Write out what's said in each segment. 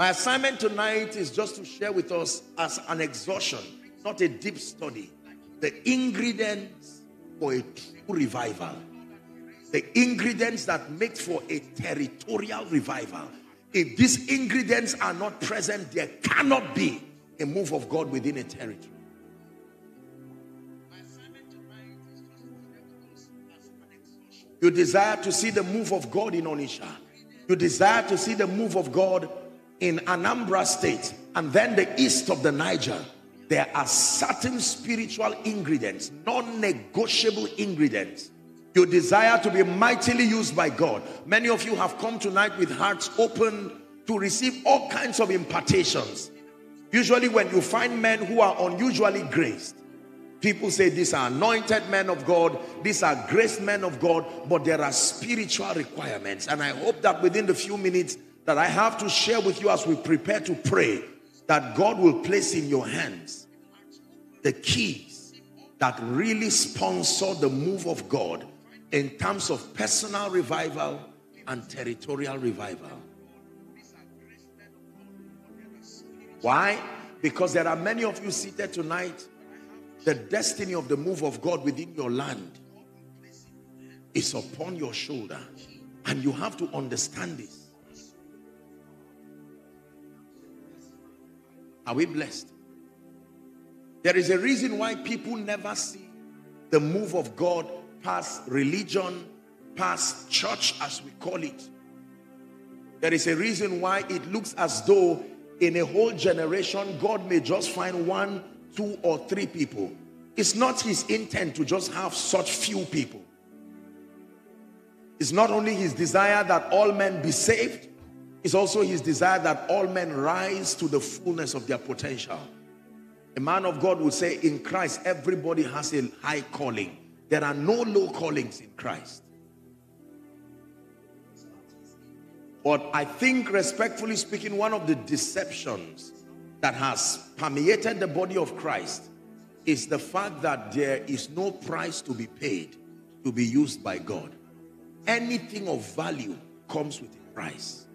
My assignment tonight is just to share with us as an exhaustion, not a deep study, the ingredients for a true revival. The ingredients that make for a territorial revival. If these ingredients are not present, there cannot be a move of God within a territory. You desire to see the move of God in Onitsha. You desire to see the move of God in Anambra State and then the east of the Niger, there are certain spiritual ingredients, non-negotiable ingredients. You desire to be mightily used by God. Many of you have come tonight with hearts open to receive all kinds of impartations. Usually when you find men who are unusually graced, people say these are anointed men of God, these are graced men of God, but there are spiritual requirements. And I hope that within the few minutes that I have to share with you as we prepare to pray that God will place in your hands the keys that really sponsor the move of God in terms of personal revival and territorial revival. Why? Because there are many of you seated tonight. The destiny of the move of God within your land is upon your shoulder. And you have to understand this. Are we blessed? There is a reason why people never see the move of God past religion, past church as we call it. There is a reason why it looks as though in a whole generation, God may just find one, two or three people. It's not his intent to just have such few people. It's not only his desire that all men be saved, it's also his desire that all men rise to the fullness of their potential. A man of God would say, in Christ, everybody has a high calling. There are no low callings in Christ. But I think, respectfully speaking, one of the deceptions that has permeated the body of Christ is the fact that there is no price to be paid to be used by God. Anything of value comes with a price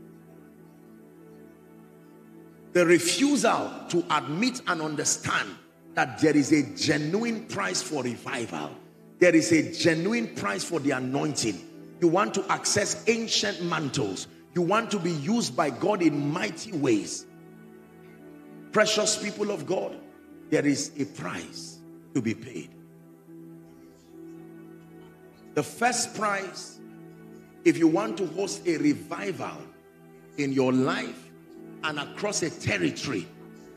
the refusal to admit and understand that there is a genuine price for revival. There is a genuine price for the anointing. You want to access ancient mantles. You want to be used by God in mighty ways. Precious people of God, there is a price to be paid. The first price, if you want to host a revival in your life, and across a territory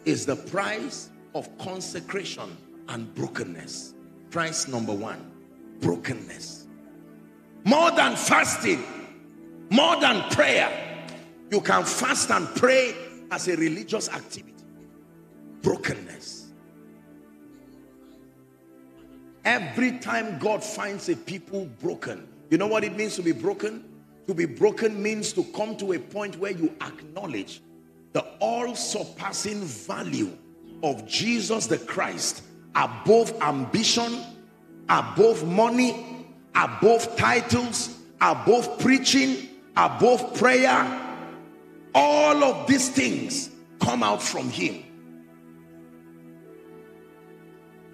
is the price of consecration and brokenness. Price number one, brokenness. More than fasting, more than prayer, you can fast and pray as a religious activity. Brokenness. Every time God finds a people broken, you know what it means to be broken? To be broken means to come to a point where you acknowledge the all-surpassing value of Jesus the Christ above ambition, above money, above titles, above preaching, above prayer. All of these things come out from him.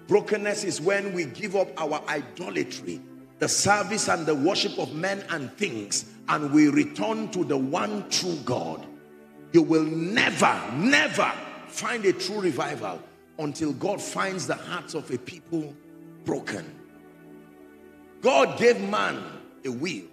Brokenness is when we give up our idolatry, the service and the worship of men and things, and we return to the one true God you will never, never find a true revival until God finds the hearts of a people broken. God gave man a will.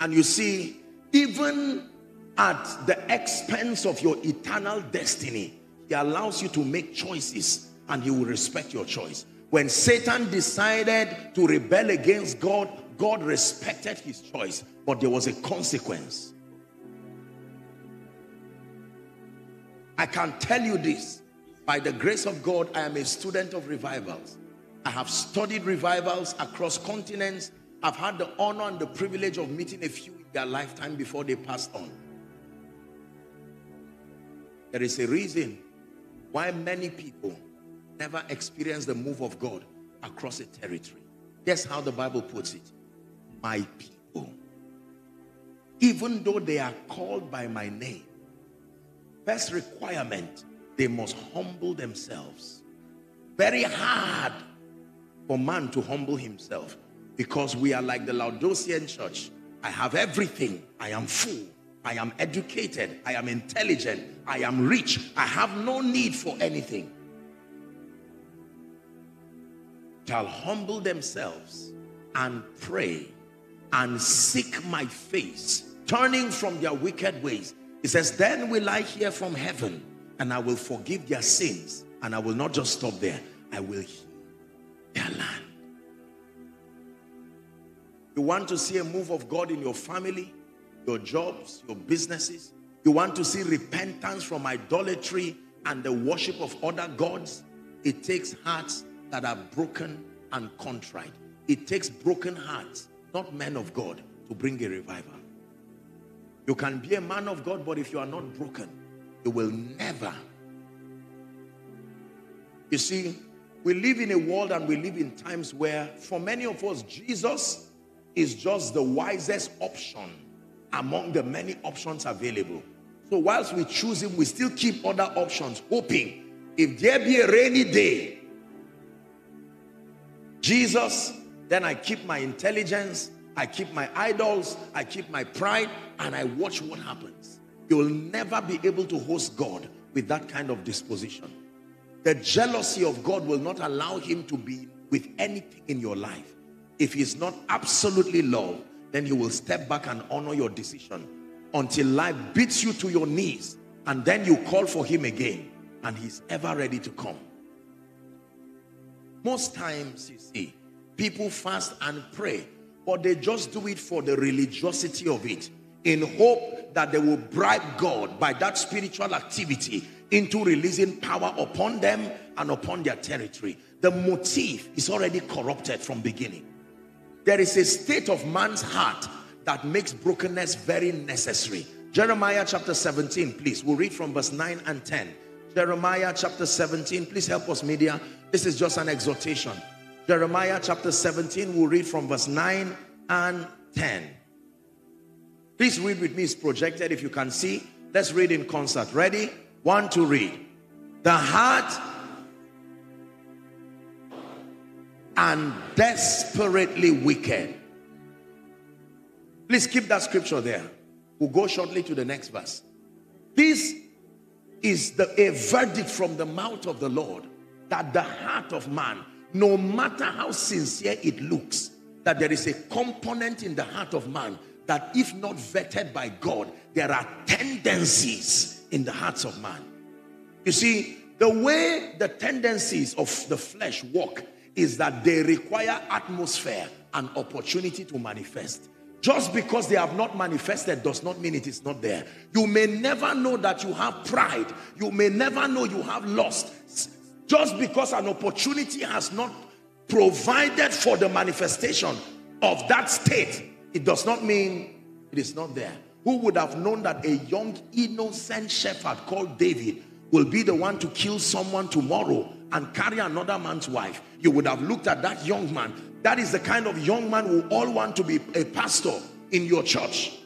And you see, even at the expense of your eternal destiny, he allows you to make choices and he will respect your choice. When Satan decided to rebel against God, God respected his choice, but there was a consequence. I can tell you this. By the grace of God, I am a student of revivals. I have studied revivals across continents. I've had the honor and the privilege of meeting a few in their lifetime before they passed on. There is a reason why many people never experience the move of God across a territory. Guess how the Bible puts it? My people. Even though they are called by my name, first requirement, they must humble themselves. Very hard for man to humble himself because we are like the Laodicean church. I have everything. I am full. I am educated. I am intelligent. I am rich. I have no need for anything. Shall humble themselves and pray and seek my face, turning from their wicked ways. It says, Then will I hear from heaven, and I will forgive their sins. And I will not just stop there, I will heal their land. You want to see a move of God in your family, your jobs, your businesses. You want to see repentance from idolatry and the worship of other gods. It takes hearts that are broken and contrite. It takes broken hearts, not men of God, to bring a revival. You can be a man of God, but if you are not broken, you will never. You see, we live in a world and we live in times where, for many of us, Jesus is just the wisest option among the many options available. So whilst we choose him, we still keep other options, hoping if there be a rainy day, Jesus, then I keep my intelligence, I keep my idols, I keep my pride, and I watch what happens. You'll never be able to host God with that kind of disposition. The jealousy of God will not allow him to be with anything in your life. If he's not absolutely love, then he will step back and honor your decision until life beats you to your knees and then you call for him again and he's ever ready to come. Most times, you see, people fast and pray, but they just do it for the religiosity of it in hope that they will bribe God by that spiritual activity into releasing power upon them and upon their territory. The motive is already corrupted from beginning. There is a state of man's heart that makes brokenness very necessary. Jeremiah chapter 17, please. We'll read from verse 9 and 10. Jeremiah chapter 17, please help us, media. This is just an exhortation. Jeremiah chapter 17, we'll read from verse 9 and 10. Please read with me. It's projected if you can see. Let's read in concert. Ready? One to read. The heart and desperately wicked. Please keep that scripture there. We'll go shortly to the next verse. This is the, a verdict from the mouth of the Lord that the heart of man, no matter how sincere it looks, that there is a component in the heart of man that if not vetted by God, there are tendencies in the hearts of man. You see, the way the tendencies of the flesh work is that they require atmosphere and opportunity to manifest. Just because they have not manifested does not mean it is not there. You may never know that you have pride. You may never know you have lost. Just because an opportunity has not provided for the manifestation of that state, it does not mean it is not there. Who would have known that a young innocent shepherd called David will be the one to kill someone tomorrow and carry another man's wife, you would have looked at that young man. That is the kind of young man who all want to be a pastor in your church.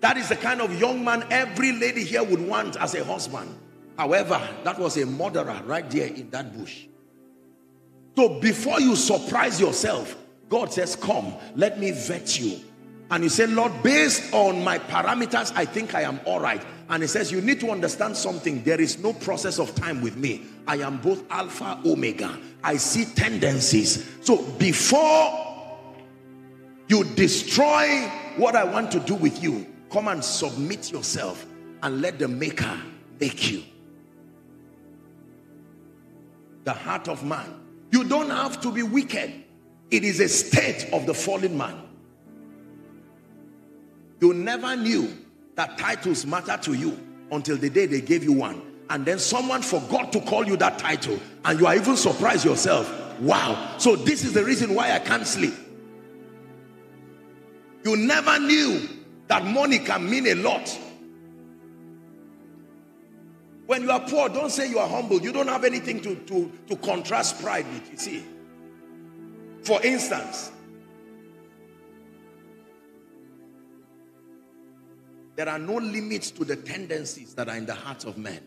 That is the kind of young man every lady here would want as a husband. However, that was a murderer right there in that bush. So before you surprise yourself, God says, come, let me vet you. And you say, Lord, based on my parameters, I think I am all right. And he says, you need to understand something. There is no process of time with me. I am both Alpha, Omega. I see tendencies. So before you destroy what I want to do with you, come and submit yourself and let the maker make you. The heart of man. You don't have to be wicked. It is a state of the fallen man. You never knew that titles matter to you until the day they gave you one. And then someone forgot to call you that title. And you are even surprised yourself. Wow. So this is the reason why I can't sleep. You never knew that money can mean a lot. When you are poor, don't say you are humble. You don't have anything to, to, to contrast pride with. You see. For instance, there are no limits to the tendencies that are in the hearts of men.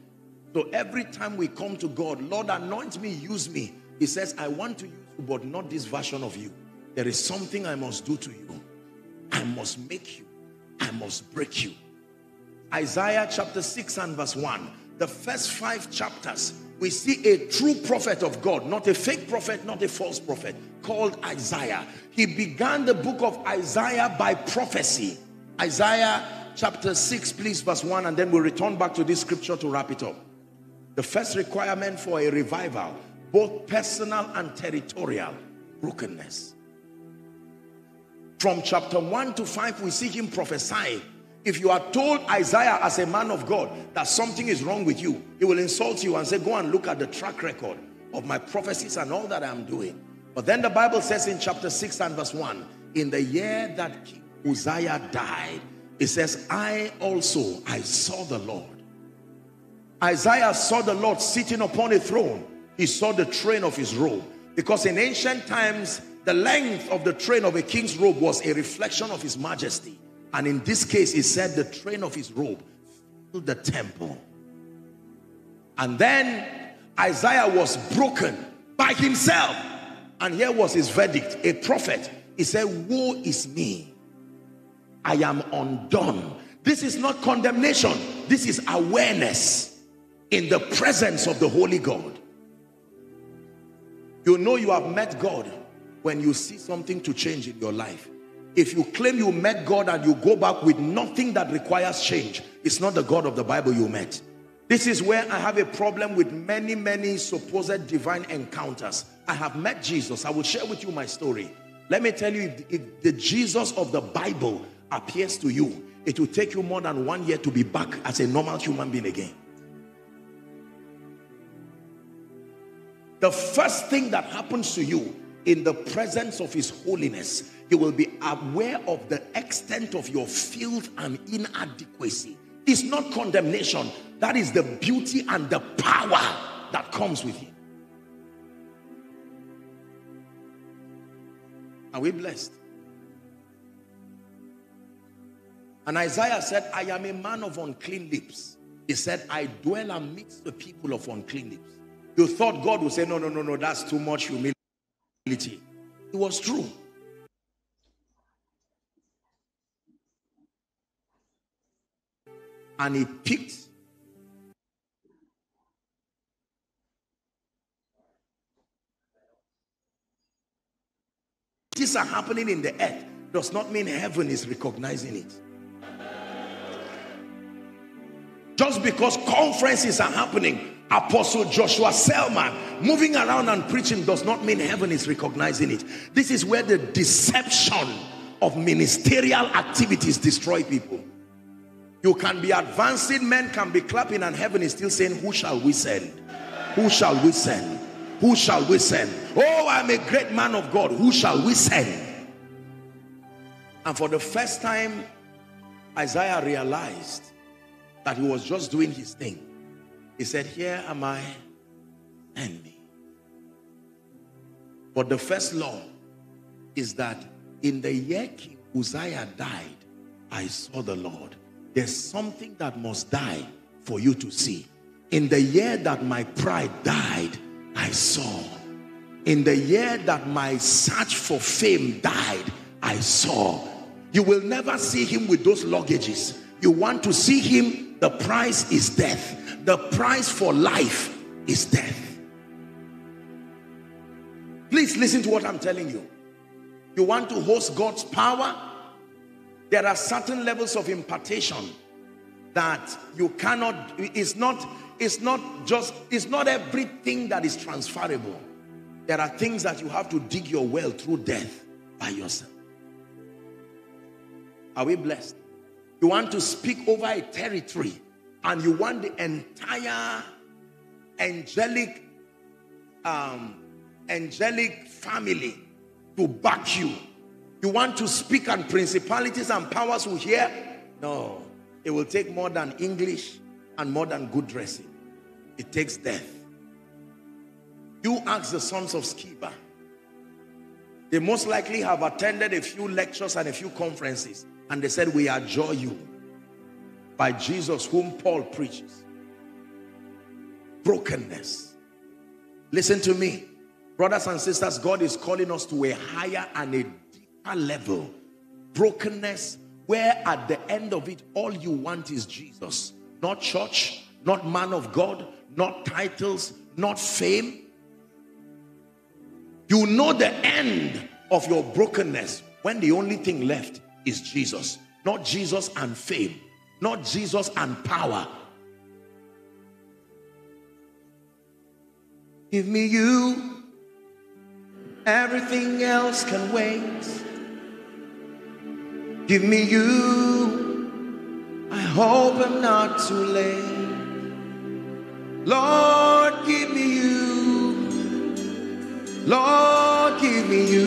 So every time we come to God, Lord, anoint me, use me. He says, I want to use you, but not this version of you. There is something I must do to you. I must make you. I must break you. Isaiah chapter 6 and verse 1. The first five chapters, we see a true prophet of God, not a fake prophet, not a false prophet, called Isaiah. He began the book of Isaiah by prophecy. Isaiah chapter 6, please, verse 1, and then we'll return back to this scripture to wrap it up. The first requirement for a revival, both personal and territorial, brokenness. From chapter 1 to 5, we see him prophesying. If you are told Isaiah as a man of God that something is wrong with you, he will insult you and say, go and look at the track record of my prophecies and all that I'm doing. But then the Bible says in chapter 6 and verse 1, in the year that King Uzziah died, it says, I also, I saw the Lord. Isaiah saw the Lord sitting upon a throne. He saw the train of his robe. Because in ancient times, the length of the train of a king's robe was a reflection of his majesty. And in this case, he said the train of his robe filled the temple. And then Isaiah was broken by himself. And here was his verdict, a prophet. He said, woe is me I am undone. This is not condemnation. This is awareness in the presence of the Holy God. You know you have met God when you see something to change in your life. If you claim you met God and you go back with nothing that requires change, it's not the God of the Bible you met. This is where I have a problem with many, many supposed divine encounters. I have met Jesus. I will share with you my story. Let me tell you, if the Jesus of the Bible appears to you, it will take you more than one year to be back as a normal human being again. The first thing that happens to you in the presence of his holiness, you will be aware of the extent of your filth and inadequacy. It's not condemnation. That is the beauty and the power that comes with him. Are we blessed? And Isaiah said, I am a man of unclean lips. He said, I dwell amidst the people of unclean lips. You thought God would say, no, no, no, no, that's too much humility. It was true. And he picked These are happening in the earth does not mean heaven is recognizing it. Just because conferences are happening, Apostle Joshua Selman moving around and preaching does not mean heaven is recognizing it. This is where the deception of ministerial activities destroy people. You can be advancing, men can be clapping, and heaven is still saying, Who shall we send? Who shall we send? Who shall we send? Oh, I'm a great man of God. Who shall we send? And for the first time, Isaiah realized that he was just doing his thing. He said, here am I, and me. But the first law is that in the year King Uzziah died, I saw the Lord. There's something that must die for you to see. In the year that my pride died, I saw. In the year that my search for fame died, I saw. You will never see him with those luggages. You want to see him the price is death. The price for life is death. Please listen to what I'm telling you. You want to host God's power? There are certain levels of impartation that you cannot, it's not, it's not just, it's not everything that is transferable. There are things that you have to dig your well through death by yourself. Are we blessed? You want to speak over a territory and you want the entire angelic um, angelic family to back you. You want to speak and principalities and powers who hear? No. It will take more than English and more than good dressing. it takes death. You ask the sons of Sceva. They most likely have attended a few lectures and a few conferences. And they said, we adjure you by Jesus whom Paul preaches. Brokenness. Listen to me. Brothers and sisters, God is calling us to a higher and a deeper level. Brokenness where at the end of it, all you want is Jesus. Not church, not man of God, not titles, not fame. You know the end of your brokenness when the only thing left is Jesus. Not Jesus and fame, not Jesus and power. Give me you, everything else can wait. Give me you. I hope I'm not too late. Lord, give me you. Lord, give me you.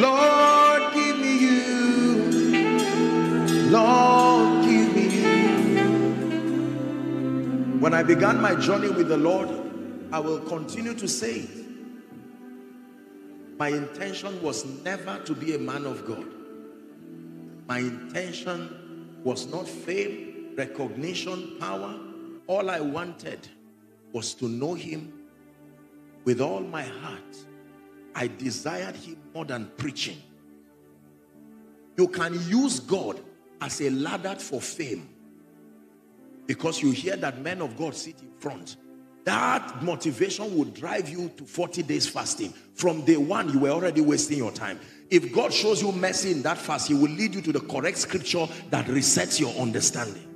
Lord, When I began my journey with the Lord, I will continue to say it. My intention was never to be a man of God. My intention was not fame, recognition, power. All I wanted was to know him with all my heart. I desired him more than preaching. You can use God as a ladder for fame because you hear that men of God sit in front that motivation would drive you to 40 days fasting. From day one, you were already wasting your time. If God shows you mercy in that fast, he will lead you to the correct scripture that resets your understanding.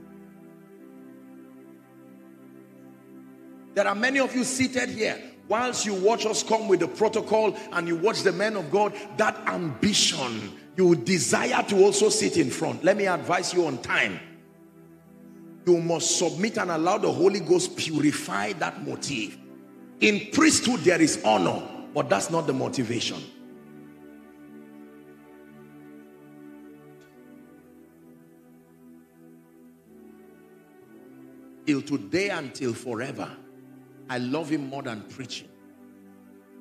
There are many of you seated here. Whilst you watch us come with the protocol and you watch the men of God, that ambition, you desire to also sit in front. Let me advise you on time you must submit and allow the Holy Ghost purify that motive. In priesthood, there is honor, but that's not the motivation. Till today until forever, I love him more than preaching.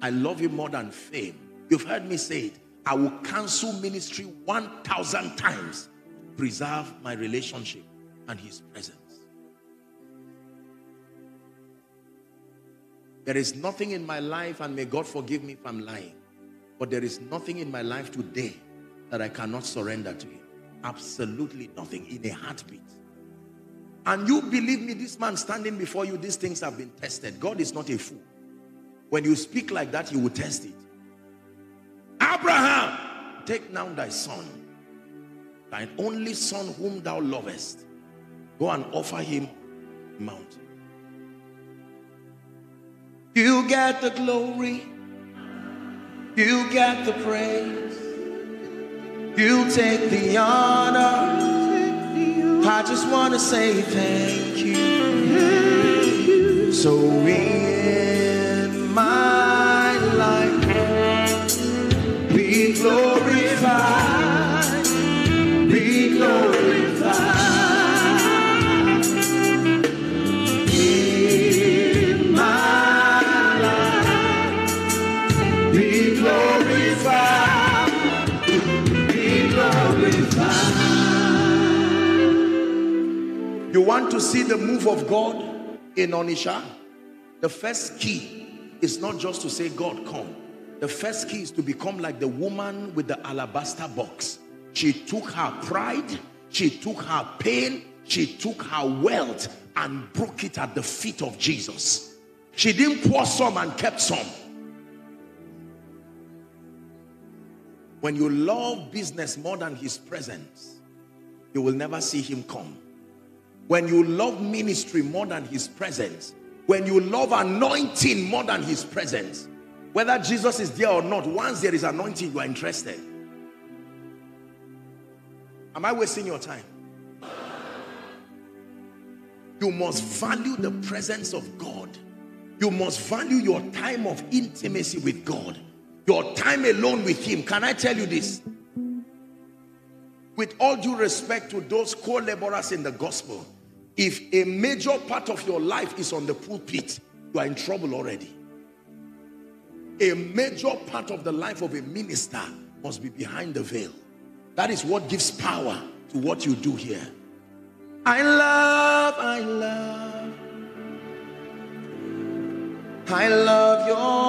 I love him more than fame. You've heard me say it. I will cancel ministry 1,000 times. Preserve my relationship and his presence. There is nothing in my life, and may God forgive me if I'm lying, but there is nothing in my life today that I cannot surrender to him. Absolutely nothing in a heartbeat. And you believe me, this man standing before you, these things have been tested. God is not a fool. When you speak like that, he will test it. Abraham, take now thy son, thine only son whom thou lovest. Go and offer him mount. You get the glory. You get the praise. You take the honor. I just want to say thank you. So in my life, be glorified. Want to see the move of God in Onitsha? The first key is not just to say, God, come. The first key is to become like the woman with the alabaster box. She took her pride, she took her pain, she took her wealth and broke it at the feet of Jesus. She didn't pour some and kept some. When you love business more than his presence, you will never see him come. When you love ministry more than his presence, when you love anointing more than his presence, whether Jesus is there or not, once there is anointing, you are interested. Am I wasting your time? You must value the presence of God. You must value your time of intimacy with God. Your time alone with him. Can I tell you this? With all due respect to those co-laborers in the gospel, If a major part of your life is on the pulpit, you are in trouble already. A major part of the life of a minister must be behind the veil. That is what gives power to what you do here. I love, I love, I love your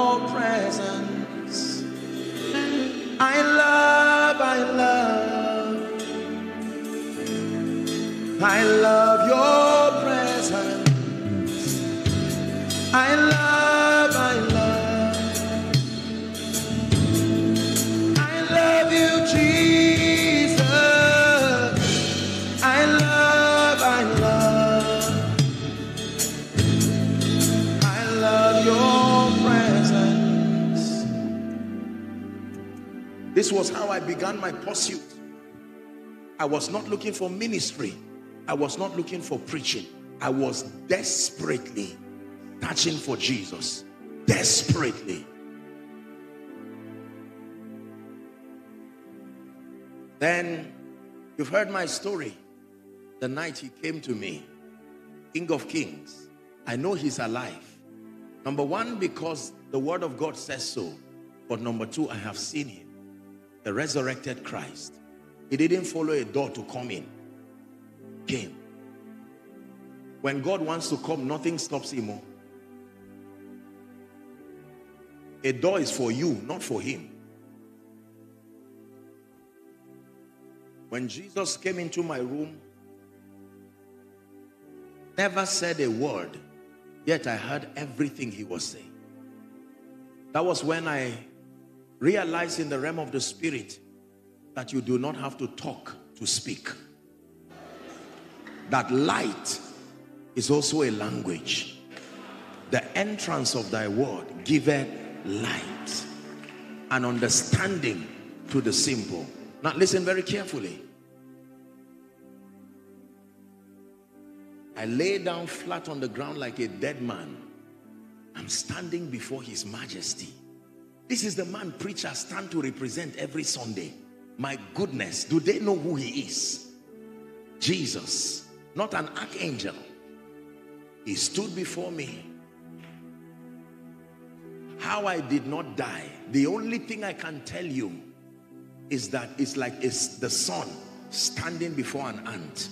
This was how I began my pursuit. I was not looking for ministry. I was not looking for preaching. I was desperately touching for Jesus. Desperately. Then you've heard my story. The night he came to me, King of Kings. I know he's alive. Number one, because the word of God says so. But number two, I have seen him. The resurrected Christ. He didn't follow a door to come in. Came. When God wants to come, nothing stops him. oh. A door is for you, not for him. When Jesus came into my room, never said a word, yet I heard everything he was saying. That was when I realized in the realm of the spirit that you do not have to talk to speak. That light is also a language. The entrance of thy word giveth light and understanding to the simple. Now listen very carefully. I lay down flat on the ground like a dead man. I'm standing before his majesty. This is the man preachers stand to represent every Sunday. My goodness, do they know who he is? Jesus, not an archangel. He stood before me. How I did not die, the only thing I can tell you is that it's like it's the sun standing before an ant.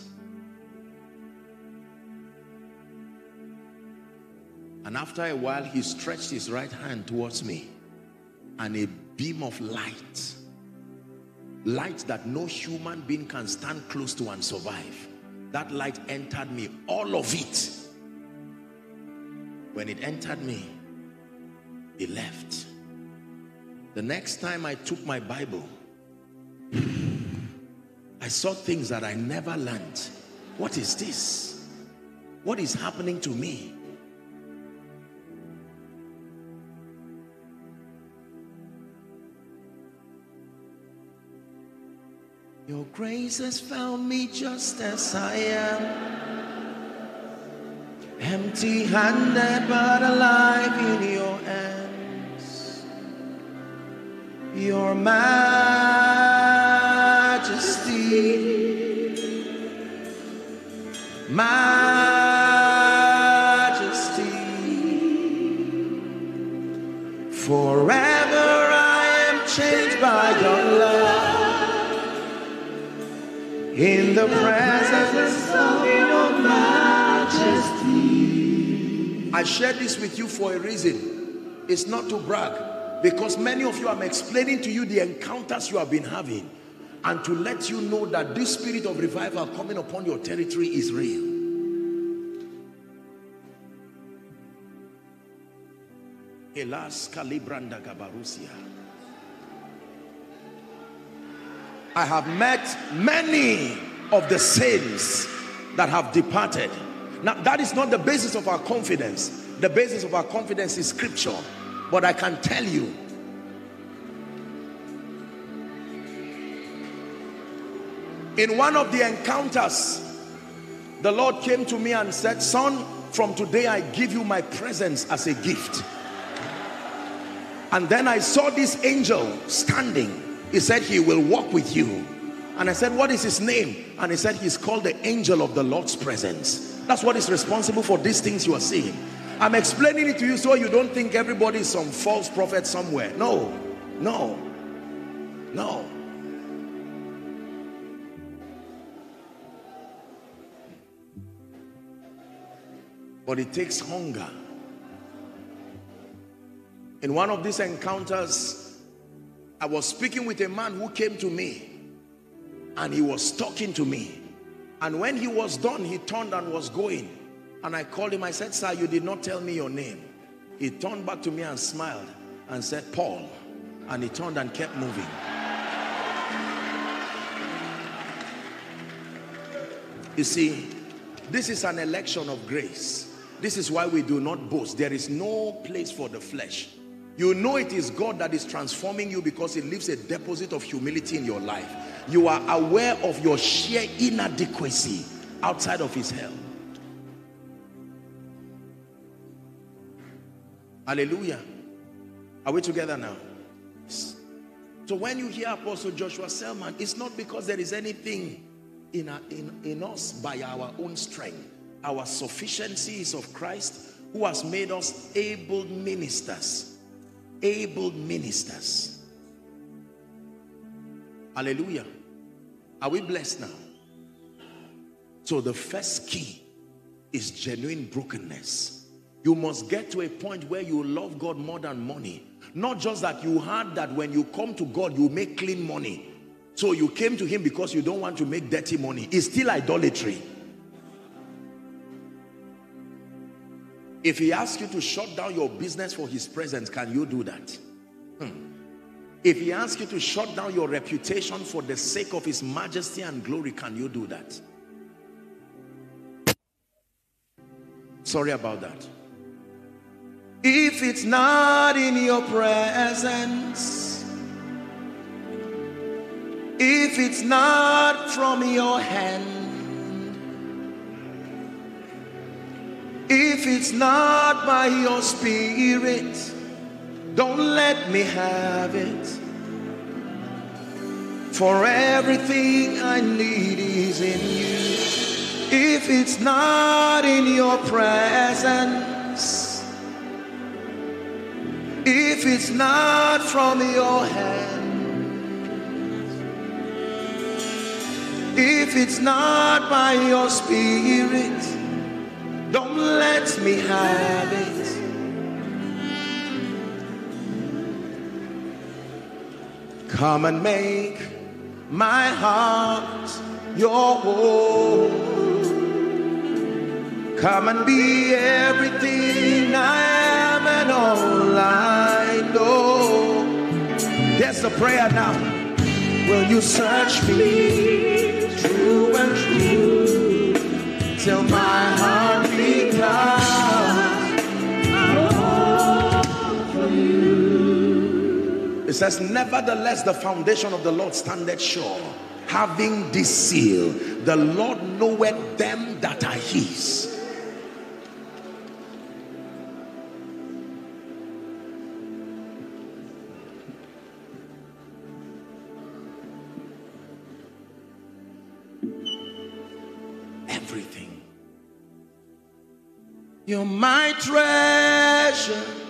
And after a while, he stretched his right hand towards me and a beam of light, light that no human being can stand close to and survive. That light entered me, all of it. When it entered me, it left. The next time I took my Bible, I saw things that I never learned. What is this? What is happening to me? Your grace has found me just as I am. Empty handed but alive in your hands. Your majesty. I share this with you for a reason. It's not to brag. Because many of you, I'm explaining to you the encounters you have been having. And to let you know that this spirit of revival coming upon your territory is real. Elas Gabarusia. I have met many of the saints that have departed. Now, that is not the basis of our confidence. The basis of our confidence is scripture. But I can tell you, in one of the encounters, the Lord came to me and said, Son, from today I give you my presence as a gift. And then I saw this angel standing. He said, He will walk with you And I said, what is his name? And he said, he's called the angel of the Lord's presence. That's what is responsible for these things you are seeing. I'm explaining it to you so you don't think everybody is some false prophet somewhere. No, no, no. But it takes hunger. In one of these encounters, I was speaking with a man who came to me and he was talking to me. And when he was done, he turned and was going. And I called him, I said, sir, you did not tell me your name. He turned back to me and smiled and said, Paul. And he turned and kept moving. You see, this is an election of grace. This is why we do not boast. There is no place for the flesh. You know it is God that is transforming you because it leaves a deposit of humility in your life. You are aware of your sheer inadequacy outside of his help. Hallelujah. Are we together now? So when you hear Apostle Joshua Selman, it's not because there is anything in, our, in, in us by our own strength. Our sufficiency is of Christ who has made us able ministers. Able ministers. Hallelujah. Are we blessed now? So the first key is genuine brokenness. You must get to a point where you love God more than money. Not just that you heard that when you come to God, you make clean money. So you came to him because you don't want to make dirty money. It's still idolatry. If he asks you to shut down your business for his presence, can you do that? Hmm. If he asks you to shut down your reputation for the sake of his majesty and glory, can you do that? Sorry about that. If it's not in your presence, if it's not from your hand, If it's not by your spirit, don't let me have it. For everything I need is in you. If it's not in your presence, if it's not from your hand, if it's not by your spirit, don't let me have it. Come and make my heart your home. Come and be everything I am and all I know. There's a prayer now. Will you search me true and true till my it says, Nevertheless, the foundation of the Lord standeth sure, having this seal, the Lord knoweth them that are his. Everything. You're my treasure,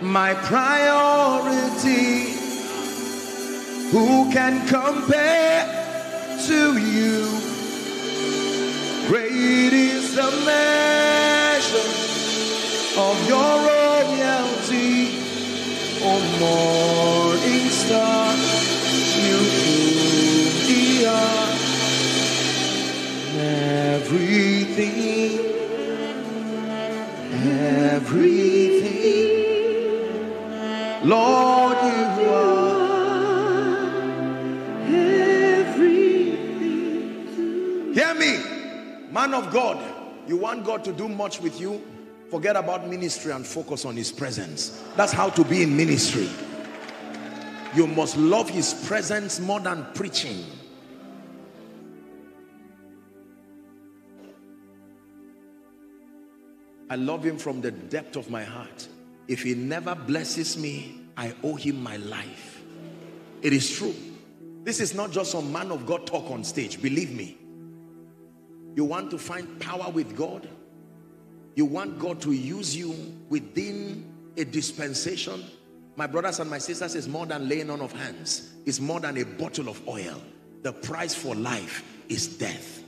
my priority. Who can compare to you? Great is the measure of your royalty, O morning star. You the earth, everything everything. Lord, you are everything. Hear me, man of God. You want God to do much with you? Forget about ministry and focus on his presence. That's how to be in ministry. You must love his presence more than preaching. I love him from the depth of my heart. If he never blesses me, I owe him my life. It is true. This is not just some man of God talk on stage. Believe me. You want to find power with God? You want God to use you within a dispensation? My brothers and my sisters, is more than laying on of hands. It's more than a bottle of oil. The price for life is death.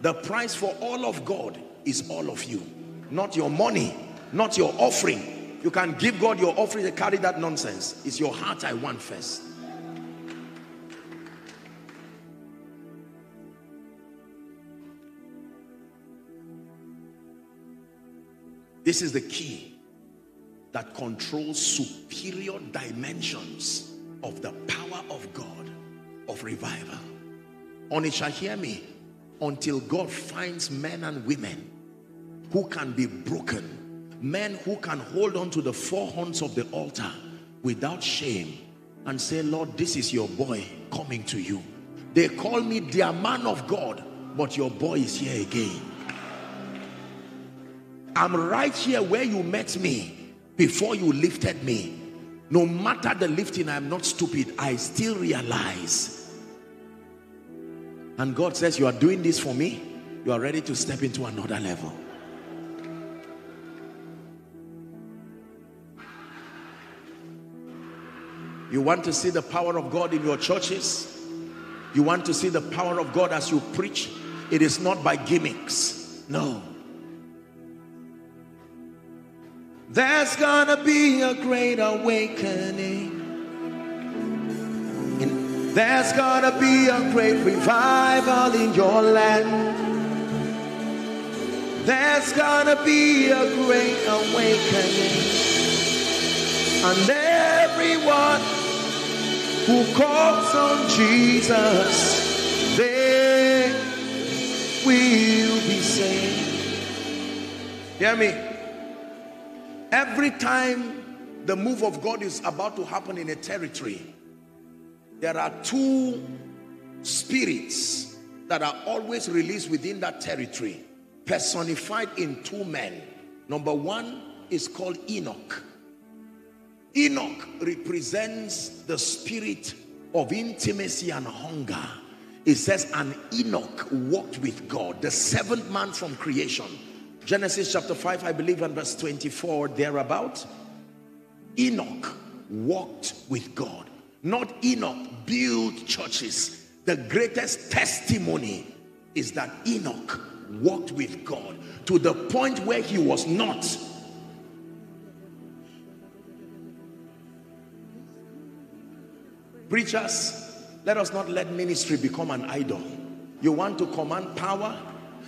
The price for all of God is all of you. Not your money, not your offering. You can give God your offering and carry that nonsense. It's your heart I want first. This is the key that controls superior dimensions of the power of God of revival. Onitsha hear me until God finds men and women who can be broken, men who can hold on to the four horns of the altar without shame and say, Lord, this is your boy coming to you. They call me their man of God, but your boy is here again. I'm right here where you met me before you lifted me. No matter the lifting, I'm not stupid. I still realize. And God says, you are doing this for me. You are ready to step into another level. You want to see the power of God in your churches? You want to see the power of God as you preach? It is not by gimmicks. No. There's gonna be a great awakening. And There's gonna be a great revival in your land. There's gonna be a great awakening. And everyone who calls on Jesus, they will be saved. Hear me? Every time the move of God is about to happen in a territory, there are two spirits that are always released within that territory, personified in two men. Number one is called Enoch. Enoch represents the spirit of intimacy and hunger. It says, and Enoch walked with God, the seventh man from creation Genesis chapter 5, I believe, and verse 24, thereabout. Enoch walked with God. Not Enoch built churches. The greatest testimony is that Enoch walked with God to the point where he was not. Preachers, let us not let ministry become an idol. You want to command power?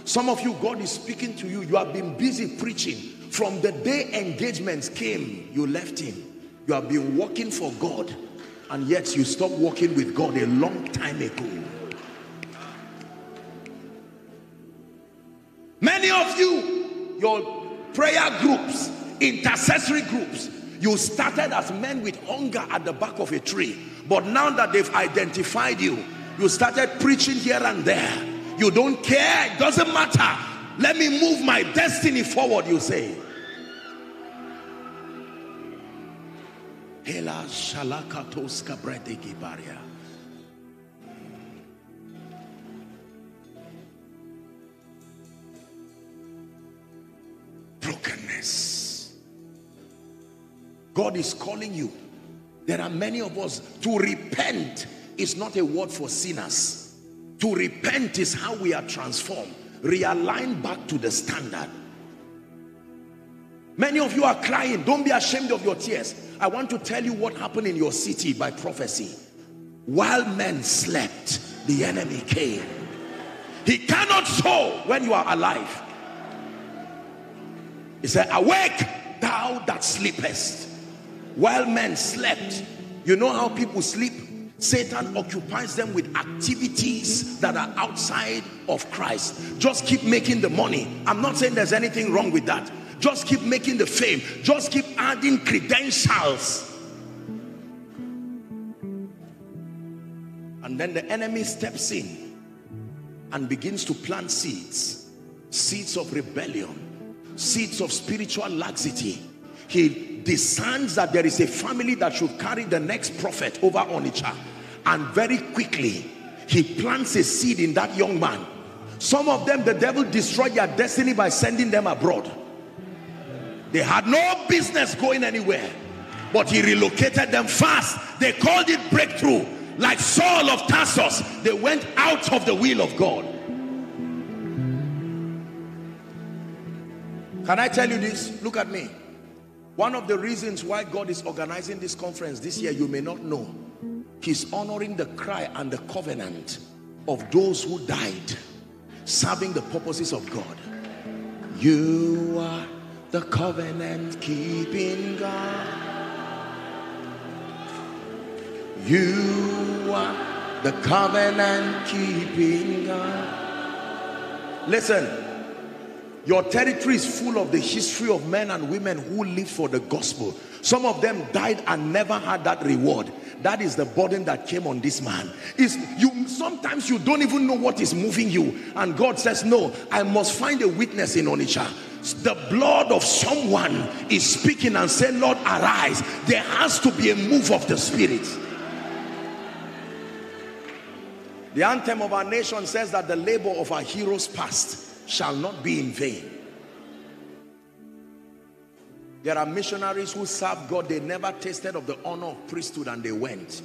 Some of you, God is speaking to you. You have been busy preaching. From the day engagements came, you left him. You have been working for God. And yet you stopped working with God a long time ago. Many of you, your prayer groups, intercessory groups, you started as men with hunger at the back of a tree. But now that they've identified you, you started preaching here and there you don't care. It doesn't matter. Let me move my destiny forward, you say. Brokenness. God is calling you. There are many of us to repent is not a word for sinners to repent is how we are transformed. Realign back to the standard. Many of you are crying. Don't be ashamed of your tears. I want to tell you what happened in your city by prophecy. While men slept, the enemy came. He cannot sow when you are alive. He said, awake thou that sleepest. While men slept. You know how people sleep? Satan occupies them with activities that are outside of Christ. Just keep making the money. I'm not saying there's anything wrong with that. Just keep making the fame. Just keep adding credentials. And then the enemy steps in and begins to plant seeds. Seeds of rebellion. Seeds of spiritual laxity. He discerns that there is a family that should carry the next prophet over Onitsha and very quickly he plants a seed in that young man. Some of them the devil destroyed their destiny by sending them abroad. They had no business going anywhere but he relocated them fast. They called it breakthrough. Like Saul of Tarsus they went out of the will of God. Can I tell you this? Look at me one of the reasons why God is organizing this conference this year you may not know he's honoring the cry and the covenant of those who died serving the purposes of God. You are the covenant keeping God. You are the covenant keeping God. Listen your territory is full of the history of men and women who live for the gospel. Some of them died and never had that reward. That is the burden that came on this man. Is you sometimes you don't even know what is moving you. And God says no I must find a witness in Onitsha. The blood of someone is speaking and say Lord arise. There has to be a move of the spirit. The anthem of our nation says that the labor of our heroes past shall not be in vain there are missionaries who serve God they never tasted of the honor of priesthood and they went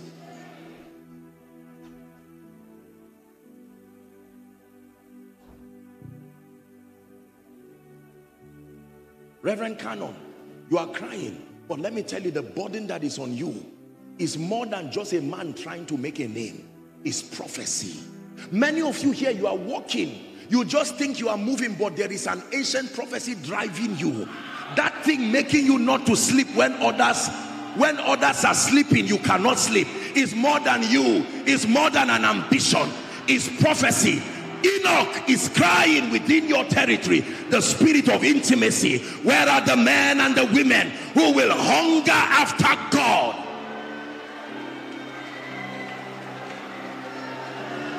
Reverend Canon, you are crying. But let me tell you, the burden that is on you is more than just a man trying to make a name. It's prophecy. Many of you here, you are walking. You just think you are moving, but there is an ancient prophecy driving you. That thing making you not to sleep when others when others are sleeping, you cannot sleep. Is more than you. Is more than an ambition. Is prophecy Enoch is crying within your territory the spirit of intimacy. Where are the men and the women who will hunger after God?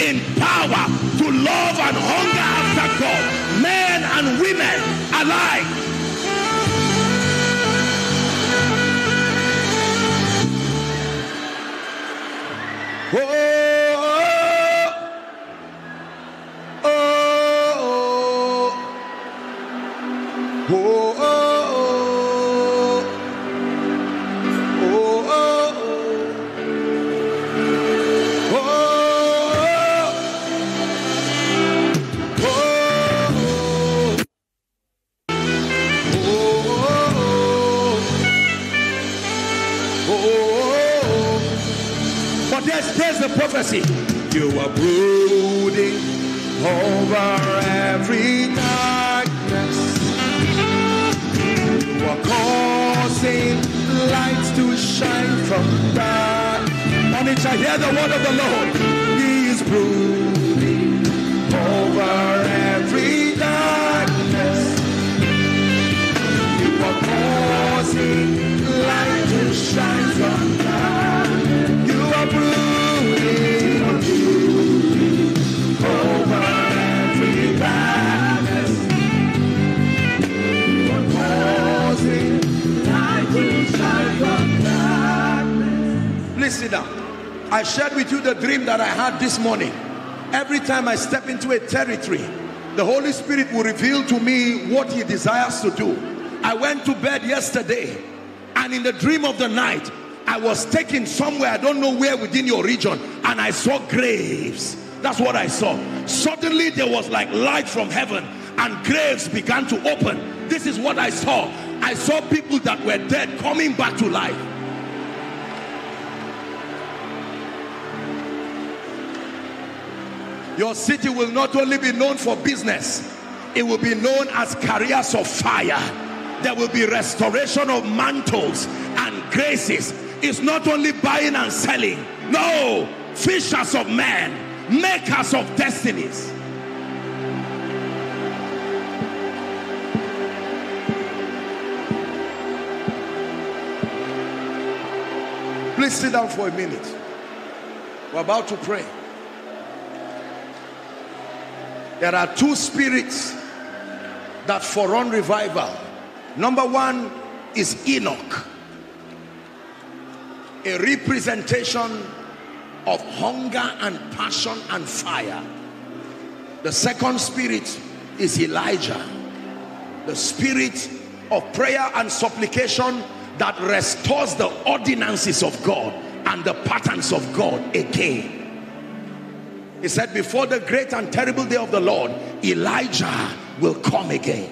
in power to love and hunger after God, men and women alike? Oh, dream that I had this morning. Every time I step into a territory, the Holy Spirit will reveal to me what He desires to do. I went to bed yesterday, and in the dream of the night, I was taken somewhere, I don't know where within your region, and I saw graves. That's what I saw. Suddenly, there was like light from heaven, and graves began to open. This is what I saw. I saw people that were dead coming back to life. Your city will not only be known for business, it will be known as carriers of fire. There will be restoration of mantles and graces. It's not only buying and selling. No, fishers of men, makers of destinies. Please sit down for a minute. We're about to pray. There are two spirits that forerun revival. Number one is Enoch, a representation of hunger and passion and fire. The second spirit is Elijah, the spirit of prayer and supplication that restores the ordinances of God and the patterns of God again. He said, before the great and terrible day of the Lord, Elijah will come again.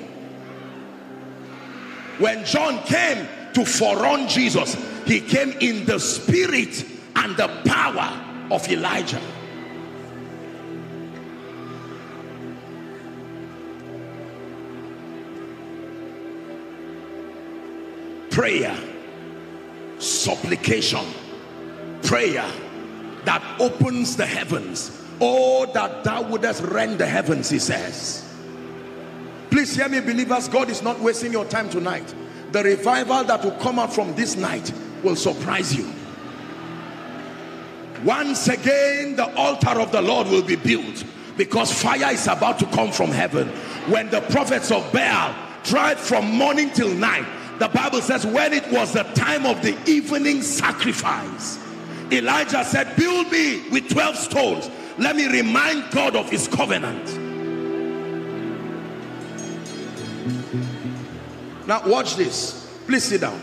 When John came to forerun Jesus, he came in the spirit and the power of Elijah. prayer supplication prayer that opens the heavens oh that thou wouldest rend the heavens he says. Please hear me believers. God is not wasting your time tonight. The revival that will come out from this night will surprise you. Once again the altar of the lord will be built because fire is about to come from heaven. When the prophets of baal tried from morning till night the Bible says when it was the time of the evening sacrifice, Elijah said, build me with 12 stones. Let me remind God of his covenant. Now watch this. Please sit down.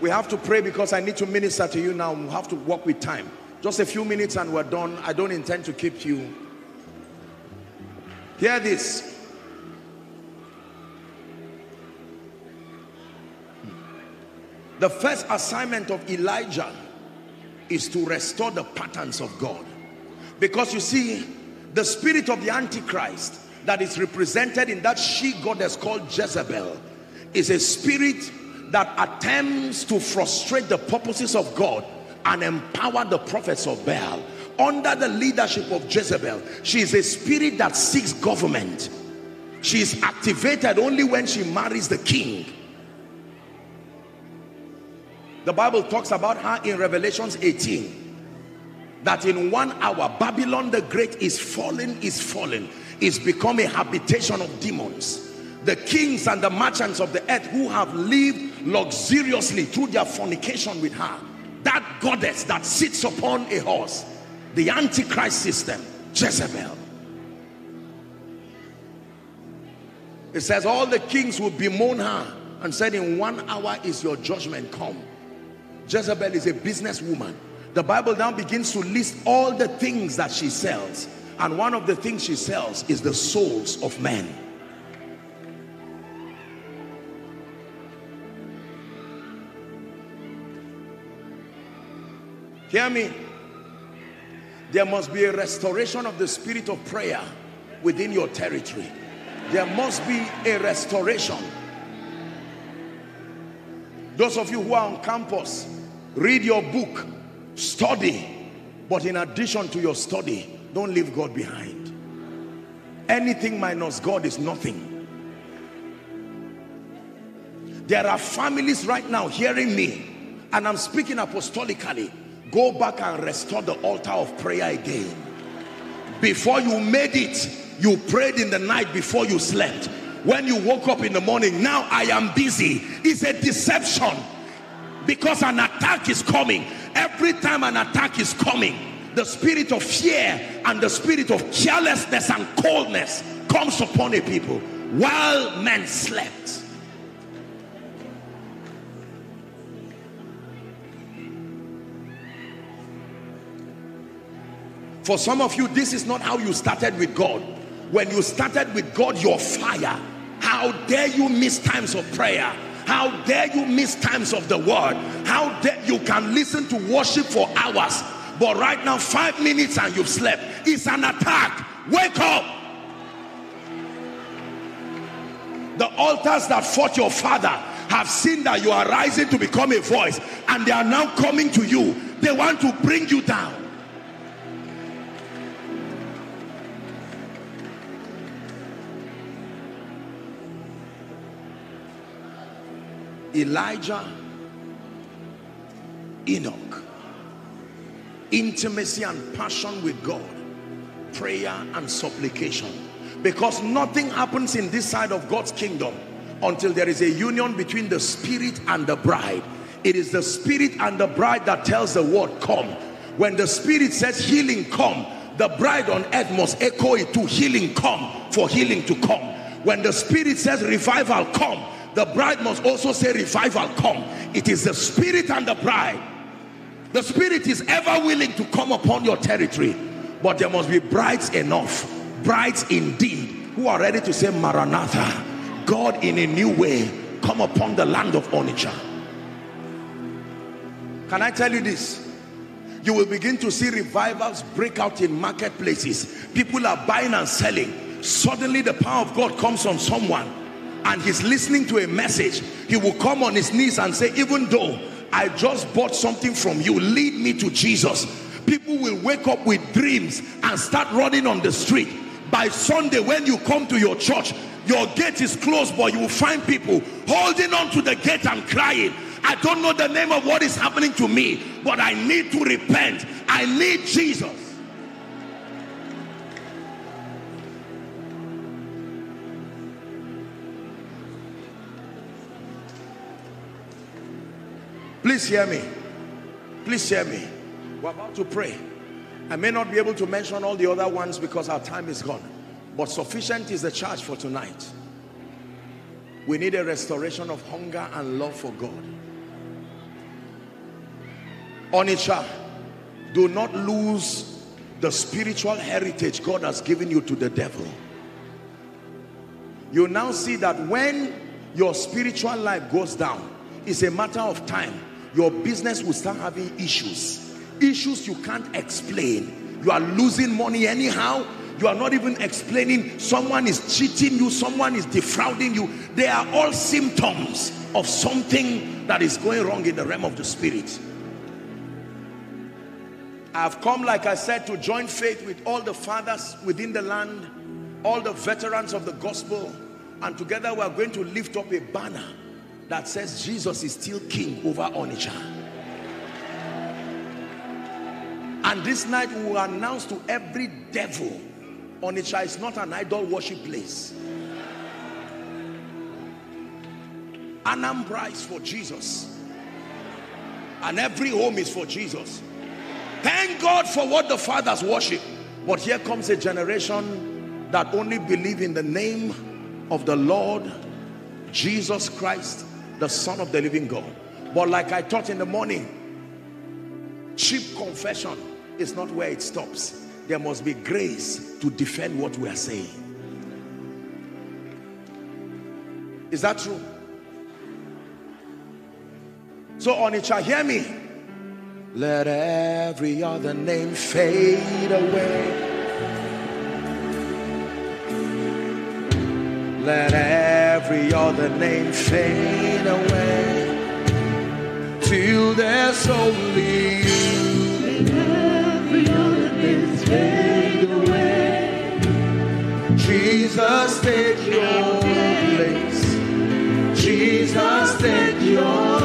We have to pray because I need to minister to you now. We have to work with time. Just a few minutes and we're done. I don't intend to keep you. Hear this. The first assignment of Elijah is to restore the patterns of God. Because you see, the spirit of the Antichrist that is represented in that she goddess called Jezebel is a spirit that attempts to frustrate the purposes of God and empower the prophets of Baal. Under the leadership of Jezebel, she is a spirit that seeks government. She is activated only when she marries the king the Bible talks about her in Revelations 18 that in one hour Babylon the Great is fallen, is fallen, is become a habitation of demons. The kings and the merchants of the earth who have lived luxuriously through their fornication with her, that goddess that sits upon a horse, the antichrist system, Jezebel. It says all the kings will bemoan her and said in one hour is your judgment come. Jezebel is a businesswoman. The Bible now begins to list all the things that she sells. And one of the things she sells is the souls of men. Hear me. There must be a restoration of the spirit of prayer within your territory. There must be a restoration. Those of you who are on campus, Read your book, study, but in addition to your study, don't leave God behind. Anything minus God is nothing. There are families right now hearing me, and I'm speaking apostolically. Go back and restore the altar of prayer again. Before you made it, you prayed in the night before you slept. When you woke up in the morning, now I am busy. It's a deception because an attack is coming every time an attack is coming the spirit of fear and the spirit of carelessness and coldness comes upon a people while men slept. For some of you this is not how you started with God. When you started with God your fire how dare you miss times of prayer how dare you miss times of the word? How dare you can listen to worship for hours, but right now, five minutes and you've slept. It's an attack. Wake up. The altars that fought your father have seen that you are rising to become a voice and they are now coming to you they want to bring you down. Elijah, Enoch, intimacy and passion with God, prayer and supplication. Because nothing happens in this side of God's kingdom until there is a union between the spirit and the bride. It is the spirit and the bride that tells the word come. When the spirit says healing come, the bride on earth must echo it to healing come for healing to come. When the spirit says revival come, the bride must also say revival come. It is the spirit and the bride. The spirit is ever willing to come upon your territory, but there must be brides enough, brides indeed, who are ready to say Maranatha, God in a new way, come upon the land of Onitsha. Can I tell you this? You will begin to see revivals break out in marketplaces. People are buying and selling. Suddenly the power of God comes on someone and he's listening to a message, he will come on his knees and say, even though I just bought something from you, lead me to Jesus. People will wake up with dreams and start running on the street. By Sunday, when you come to your church, your gate is closed, but you will find people holding on to the gate and crying. I don't know the name of what is happening to me, but I need to repent. I need Jesus. Please hear me. Please hear me. We're about to pray. I may not be able to mention all the other ones because our time is gone. But sufficient is the charge for tonight. We need a restoration of hunger and love for God. Onitsha, do not lose the spiritual heritage God has given you to the devil. You now see that when your spiritual life goes down, it's a matter of time your business will start having issues. Issues you can't explain. You are losing money anyhow. You are not even explaining. Someone is cheating you. Someone is defrauding you. They are all symptoms of something that is going wrong in the realm of the spirit. I've come like I said to join faith with all the fathers within the land all the veterans of the gospel and together we are going to lift up a banner that says Jesus is still king over Onitsha. And this night we will announce to every devil, Onitsha is not an idol worship place. Anambra is for Jesus. And every home is for Jesus. Thank God for what the fathers worship. But here comes a generation that only believe in the name of the Lord Jesus Christ the son of the living God. But like I taught in the morning cheap confession is not where it stops. There must be grace to defend what we are saying. Is that true? So Onitsha hear me. Let every other name fade away. Let every other name fade away till there's only you. Let every other name fade away. Jesus, take your place. Jesus, take your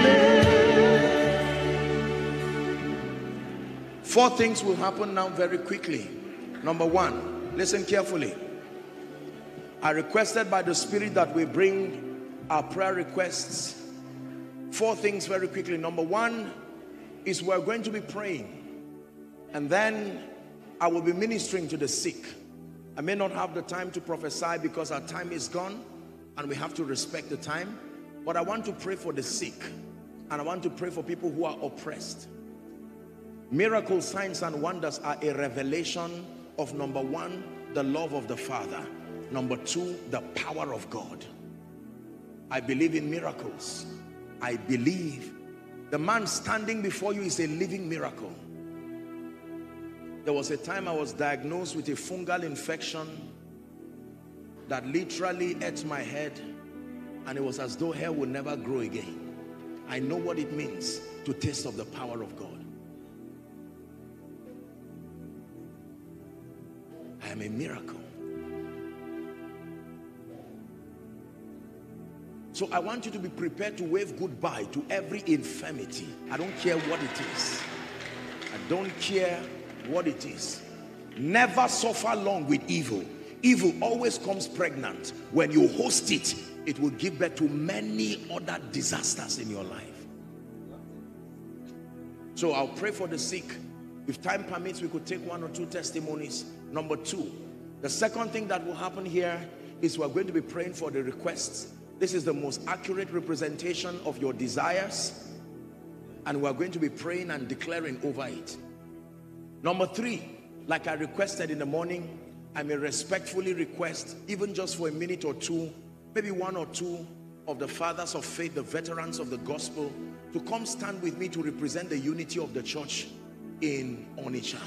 place. Four things will happen now very quickly. Number one, listen carefully. I requested by the Spirit that we bring our prayer requests. Four things very quickly. Number one is we're going to be praying. And then I will be ministering to the sick. I may not have the time to prophesy because our time is gone and we have to respect the time. But I want to pray for the sick. And I want to pray for people who are oppressed. Miracle signs and wonders are a revelation of number one, the love of the Father. Number two, the power of God. I believe in miracles. I believe the man standing before you is a living miracle. There was a time I was diagnosed with a fungal infection that literally ate my head and it was as though hair would never grow again. I know what it means to taste of the power of God. I am a miracle. So I want you to be prepared to wave goodbye to every infirmity. I don't care what it is. I don't care what it is. Never suffer long with evil. Evil always comes pregnant. When you host it, it will give birth to many other disasters in your life. So I'll pray for the sick. If time permits, we could take one or two testimonies. Number two, the second thing that will happen here is we're going to be praying for the requests this is the most accurate representation of your desires. And we're going to be praying and declaring over it. Number three, like I requested in the morning, I may respectfully request, even just for a minute or two, maybe one or two of the fathers of faith, the veterans of the gospel, to come stand with me to represent the unity of the church in Onitsha.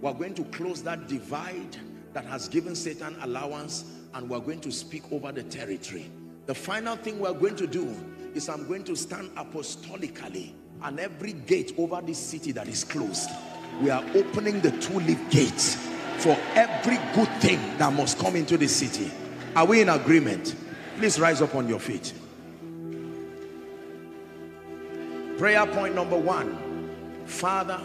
We're going to close that divide that has given Satan allowance and we're going to speak over the territory. The final thing we're going to do is I'm going to stand apostolically and every gate over this city that is closed, we are opening the two-leaf gates for every good thing that must come into the city. Are we in agreement? Please rise up on your feet. Prayer point number one. Father,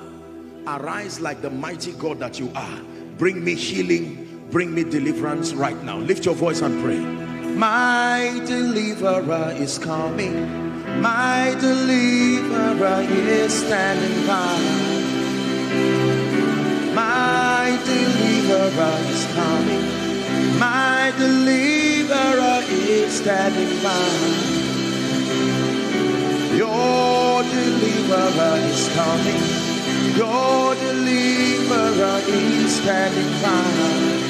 arise like the mighty God that you are. Bring me healing, bring me deliverance right now. Lift your voice and pray. My deliverer is coming. My deliverer is standing by. My deliverer is coming. My deliverer is standing by. Your deliverer is coming. Your deliverer is standing by.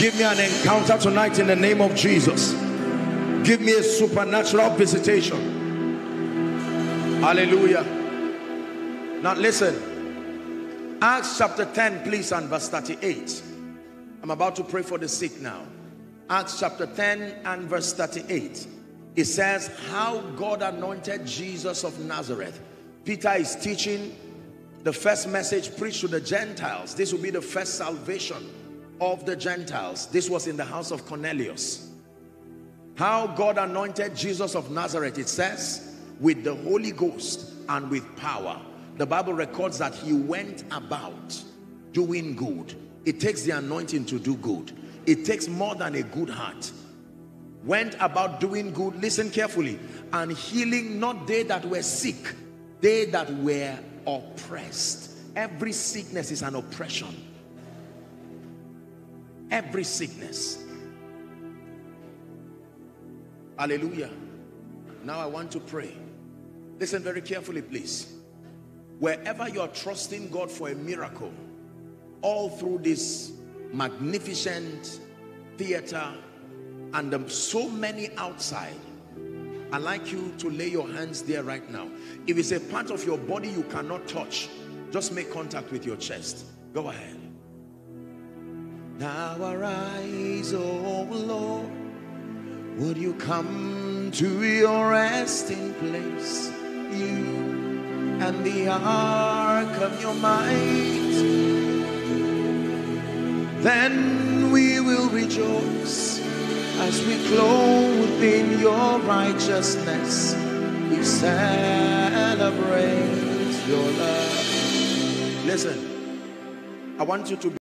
Give me an encounter tonight in the name of Jesus. Give me a supernatural visitation. Hallelujah. Now listen. Acts chapter 10, please, and verse 38. I'm about to pray for the sick now. Acts chapter 10 and verse 38. It says, How God anointed Jesus of Nazareth Peter is teaching the first message preached to the Gentiles. This will be the first salvation of the Gentiles. This was in the house of Cornelius. How God anointed Jesus of Nazareth, it says, with the Holy Ghost and with power. The Bible records that he went about doing good. It takes the anointing to do good. It takes more than a good heart. Went about doing good, listen carefully, and healing not they that were sick, they that were oppressed. Every sickness is an oppression. Every sickness. Hallelujah. Now I want to pray. Listen very carefully, please. Wherever you are trusting God for a miracle, all through this magnificent theater and um, so many outside, I'd like you to lay your hands there right now. If it's a part of your body you cannot touch, just make contact with your chest. Go ahead. Now arise, oh Lord, would you come to your resting place? You and the ark of your might. Then we will rejoice as we clothe in your righteousness, we celebrate your love. Listen, I want you to